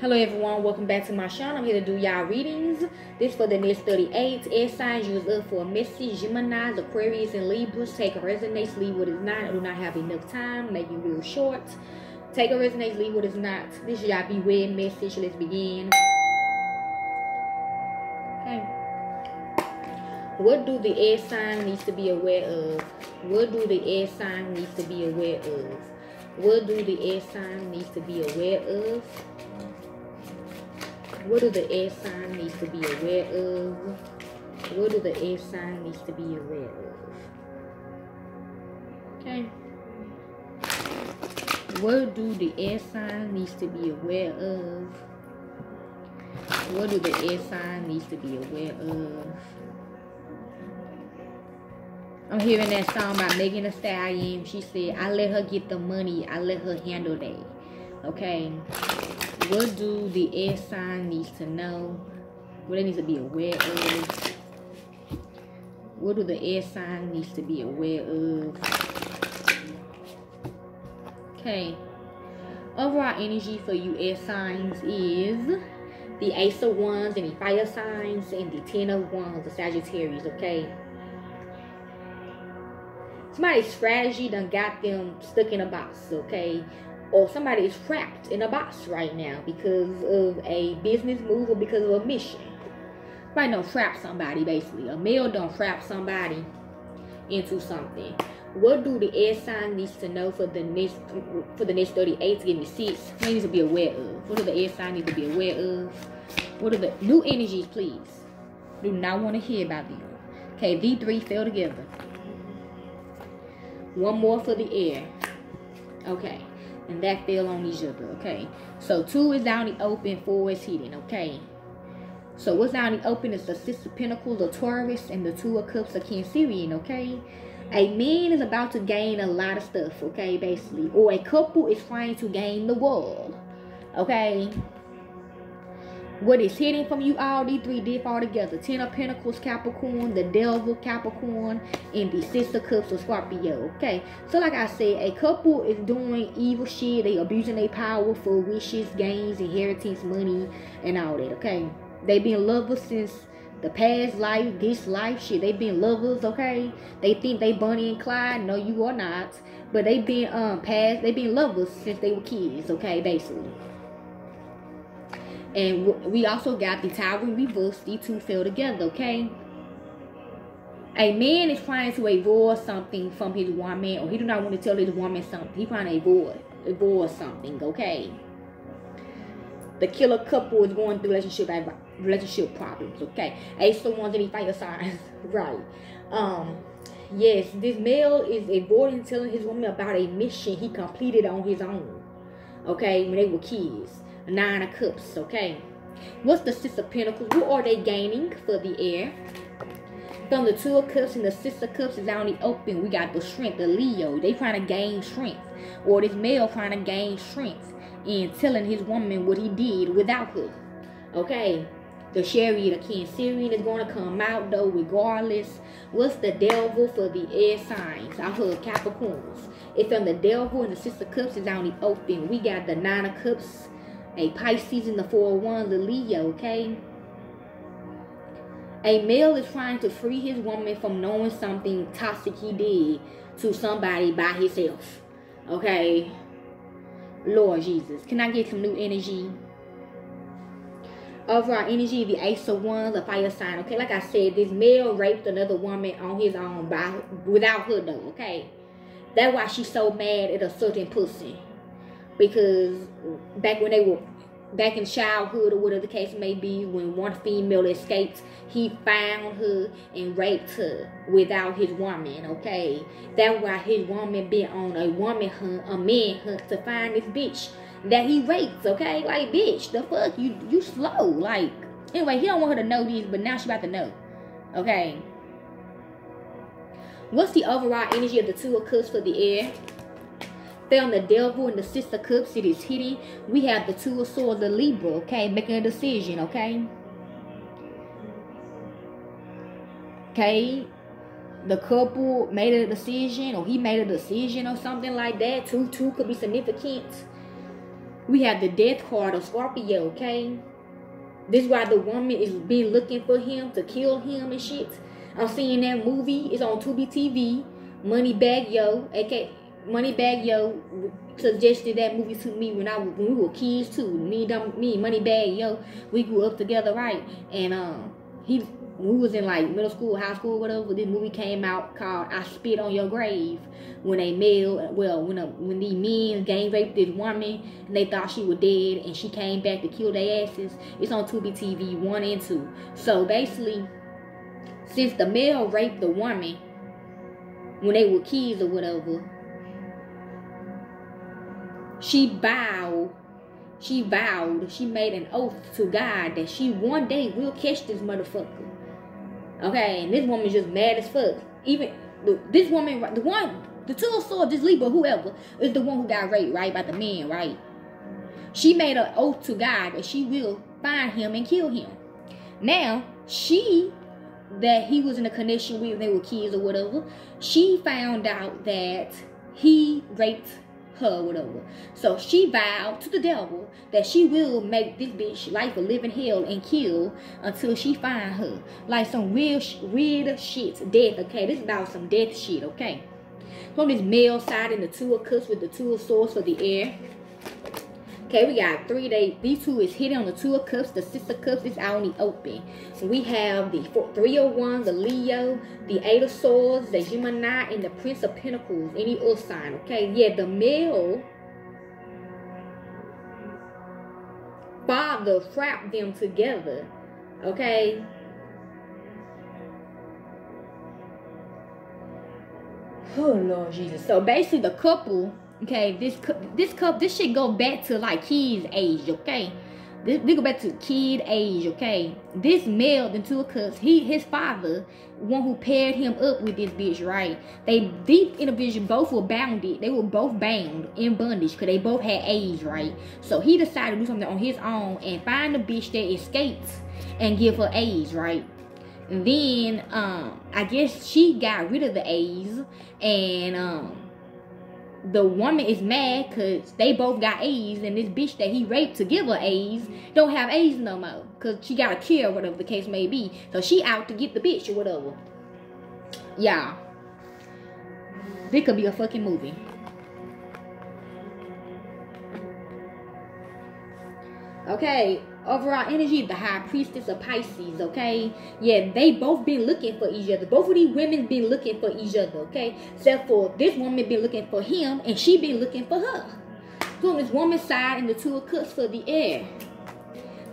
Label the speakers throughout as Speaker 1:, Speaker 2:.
Speaker 1: Hello everyone, welcome back to my channel. I'm here to do y'all readings. This for the next 38. Air signs use up for a message. Gemini, Aquarius, and Libras. Take a resonates, leave what is not. I do not have enough time. Make you real short. Take a resonates, leave what is not. This is y'all be weird message. Let's begin. Okay. What do the air sign needs to be aware of? What do the air sign needs to be aware of? What do the air sign needs to be aware of? What do the air sign needs to be aware of? What do the air sign needs to be aware of? Okay. What do the air sign needs to be aware of? What do the air sign needs to be aware of? I'm hearing that song by Megan Thee Stallion. She said, I let her get the money. I let her handle that. Okay. What do the air sign needs to know? What they need to be aware of? What do the air sign needs to be aware of? Okay. Overall energy for you air signs is the Ace of Wands and the Fire signs and the Ten of Wands, the Sagittarius, okay? Somebody's strategy done got them stuck in a box, okay? Or somebody is trapped in a box right now because of a business move or because of a mission. Right don't trap somebody basically. A male don't trap somebody into something. What do the air sign needs to know for the next for the next 38 to give me six? What needs to be aware of? What do the air sign need to be aware of? What are the new energies, please? Do not want to hear about them. Okay, these three fell together. One more for the air. Okay and that fell on each other, okay? So two is out in the open, four is hidden, okay? So what's out in the open is the Six of Pentacles, the Taurus, and the Two of Cups, the Cancerian, okay? A man is about to gain a lot of stuff, okay, basically. Or a couple is trying to gain the world, okay? What is hidden from you all, these three did fall together. Ten of Pentacles, Capricorn, the Devil, Capricorn, and the Six of Cups of Scorpio. Okay, so like I said, a couple is doing evil shit. They abusing their power for wishes, gains, inheritance, money, and all that. Okay, they been lovers since the past life, this life, shit. They been lovers. Okay, they think they Bonnie and Clyde. No, you are not. But they been um past. They been lovers since they were kids. Okay, basically. And we also got the tower reverse. These two fell together, okay? A man is trying to avoid something from his woman, or he do not want to tell his woman something. He trying to avoid, avoid something, okay? The killer couple is going through relationship relationship problems, okay? Ace of Wands and fire signs, right? Um, yes, this male is avoiding telling his woman about a mission he completed on his own, okay? When they were kids Nine of Cups, okay? What's the Six of Pentacles? What are they gaining for the air? From the Two of Cups and the Six of Cups is out the open. We got the strength, the Leo. They trying to gain strength. Or this male trying to gain strength and telling his woman what he did without her. Okay? The chariot of Cancerian is going to come out though regardless. What's the devil for the air signs? I heard Capricorns. It's from the devil and the Six of Cups is out the open. We got the Nine of Cups a Pisces in the 401, the Leo, okay? A male is trying to free his woman from knowing something toxic he did to somebody by himself. Okay? Lord Jesus. Can I get some new energy? Overall energy, the Ace of Wands, the fire sign. Okay, like I said, this male raped another woman on his own by without her though, okay? That's why she's so mad at a certain pussy because back when they were back in childhood or whatever the case may be, when one female escaped, he found her and raped her without his woman, okay? That's why his woman been on a woman hunt, a man hunt to find this bitch that he raped, okay? Like, bitch, the fuck? You you slow. Like, anyway, he don't want her to know these, but now she about to know. Okay. What's the overall energy of the two of cups for the air? Found the devil and the of cups. It is hidden. We have the two of swords, the Libra, okay? Making a decision, okay? Okay? The couple made a decision or he made a decision or something like that. Two, two could be significant. We have the death card of Scorpio, okay? This is why the woman is been looking for him to kill him and shit. I'm seeing that movie. It's on Tubi TV. Moneybagg Yo, aka Moneybagg Yo, suggested that movie to me when I when we were kids too. Me, dumb, me, Moneybagg Yo, we grew up together, right? And um, he we was in like middle school, high school, whatever. This movie came out called "I Spit on Your Grave." When a male, well, when a when the men gang raped this woman and they thought she was dead, and she came back to kill their asses. It's on Tubi TV one and two. So basically, since the male raped the woman when they were kids or whatever, she vowed she vowed, she made an oath to God that she one day will catch this motherfucker. Okay, and this woman's just mad as fuck. Even this woman, the one, the two swords, this Libra, whoever, is the one who got raped, right, by the man, right? She made an oath to God that she will find him and kill him. Now, she, that he was in a connection with, they were kids or whatever, she found out that he raped her whatever. So she vowed to the devil that she will make this bitch life a living hell and kill until she find her. Like some real, real shit. Death, okay? This is about some death shit, okay? From this male side in the two of cups with the two of swords for the air. Okay, we got three. They these two is hitting on the two of cups. The six of cups is out in the open. So we have the four, three of one, the Leo, the eight of swords, the Gemini, and the Prince of Pentacles. Any earth sign. Okay, yeah, the male father trapped them together. Okay. Oh Lord Jesus. So basically, the couple Okay, this this cup this should go back to like kids age. Okay, this we go back to kid age. Okay, this male the two cups he his father one who paired him up with this bitch. Right, they these vision, both were bounded. They were both bound in bondage because they both had age. Right, so he decided to do something on his own and find the bitch that escapes and give her age. Right. Then um I guess she got rid of the A's and um the woman is mad because they both got A's and this bitch that he raped to give her A's don't have A's no more because she got a or whatever the case may be. So she out to get the bitch or whatever. Yeah. This could be a fucking movie. Okay, overall energy, the high priestess of Pisces, okay? Yeah, they both been looking for each other. Both of these women been looking for each other, okay? Except for this woman been looking for him and she been looking for her. So on this woman's side and the two of cups for the air.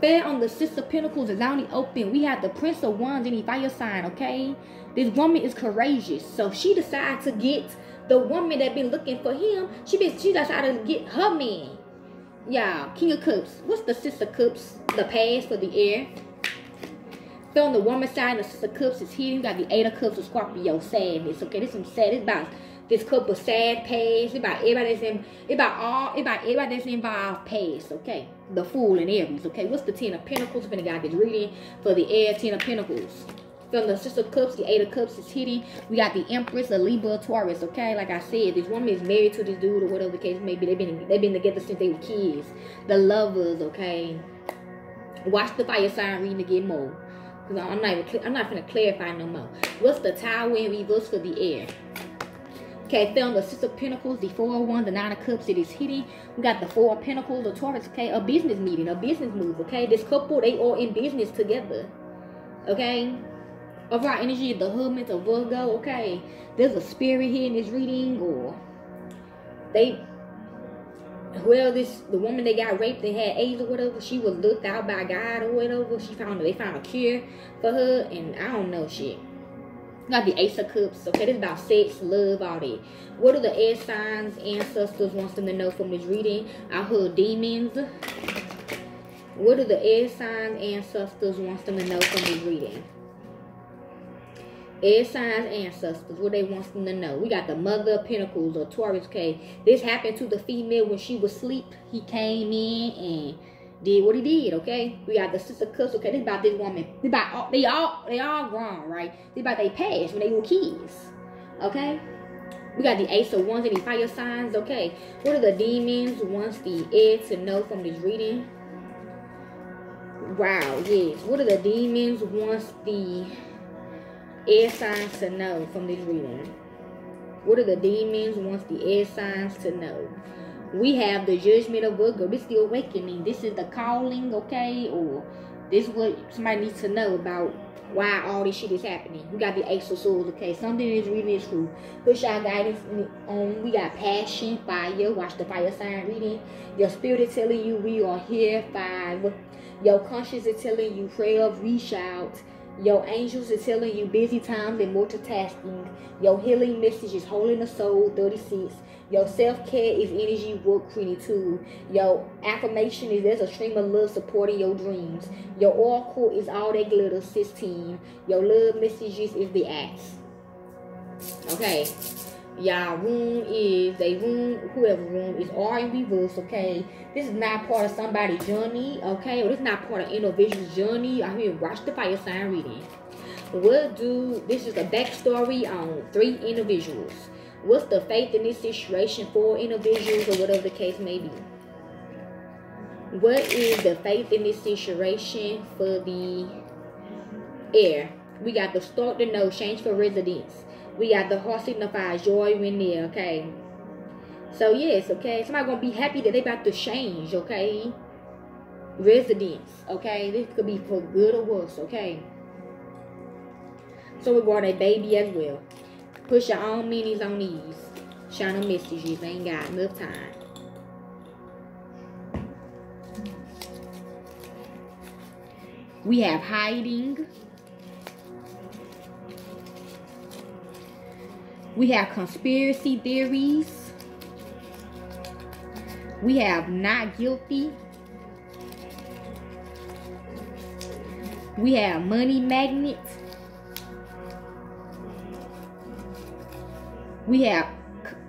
Speaker 1: Fair on the Six of Pentacles is only open. We have the Prince of Wands in the fire sign, okay? This woman is courageous. So she decided to get the woman that been looking for him. She been she decided to get her man. Yeah, King of Cups. What's the Six of Cups? The pass for the air. So on the woman side, the Six of Cups is here. You got the Eight of Cups of Scorpio sadness. Okay, this is sad. It's about this couple sad past. It's about everybody that's in. It's about all. It's about everybody that's involved past. Okay, the Fool and Aries. Okay, what's the Ten of Pentacles? We're gonna reading for the air. Ten of Pentacles. From the Six of Cups, the Eight of Cups is hitting. We got the Empress, the Libra, Taurus. Okay, like I said, this woman is married to this dude or whatever the case may be. They've been they've been together since they were kids. The lovers. Okay, watch the fire sign reading to get more. Cause I'm not even, I'm not gonna clarify no more. What's the Tower in reverse for the air? Okay, film the Six of Pentacles, the Four of Wands, the Nine of Cups. It is hitting. We got the Four of Pentacles, the Taurus. Okay, a business meeting, a business move. Okay, this couple they all in business together. Okay, overall energy of the Hermit of Virgo, okay, there's a spirit here in this reading, or they, well, this, the woman that got raped and had AIDS or whatever, she was looked out by God or whatever. She found, they found a cure for her, and I don't know shit. Got the Ace of Cups. Okay, this is about sex, love, all that. What are the air signs, ancestors wants them to know from this reading? I heard demons. What are the air signs, ancestors wants them to know from this reading? Air signs ancestors, what they want them to know. We got the Mother of Pentacles or Taurus K. This happened to the female when she was asleep. He came in and did what he did, okay? We got the Sister Cups, okay? This about this woman. This about all, they all they all grown, right? This about they past when they were kids. Okay? We got the Ace of Wands and the fire signs. Okay. What are the demons wants the air to know from this reading? Wow, yes. What are the demons wants the air signs to know from this reading? What are the demons wants the air signs to know? We have the judgment of Virgo. This is the awakening. This is the calling, okay? Or this is what somebody needs to know about why all this shit is happening. We got the Ace of Swords, okay? Something is really true. Push our guidance on. We got passion, fire. Watch the fire sign reading. Your spirit is telling you we are here. Five. Your conscience is telling you prayer, reach out. Your angels are telling you busy times and multitasking. Your healing message is holding the soul, 36. Your self-care is energy work 22. Your affirmation is there's a stream of love supporting your dreams. Your oracle is all that glitter, 16. Your love messages is the axe. Okay. Y'all room is a room, whoever room is all in reverse, okay? This is not part of somebody's journey, okay? Or this is not part of individual's journey. I mean, watch the fire sign reading. What do, this is a backstory on three individuals. What's the faith in this situation for individuals or whatever the case may be? What is the faith in this situation for the air? We got the start to know, change for residence. We got the heart signifies joy when there, okay? So yes, okay. Somebody gonna be happy that they about to change, okay? Residence, okay? This could be for good or worse, okay? So we got a baby as well. Push your own minis on these. A messages. Ain't got enough time. We have hiding. We have conspiracy theories. We have not guilty. We have money magnets. We have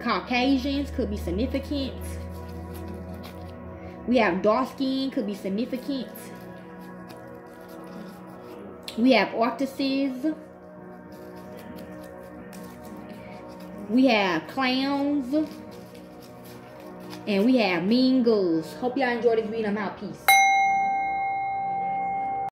Speaker 1: Caucasians, could be significant. We have dark skin, could be significant. We have artists. We have clowns. And we have mean girls. Hope y'all enjoyed this video. I'm out. Peace.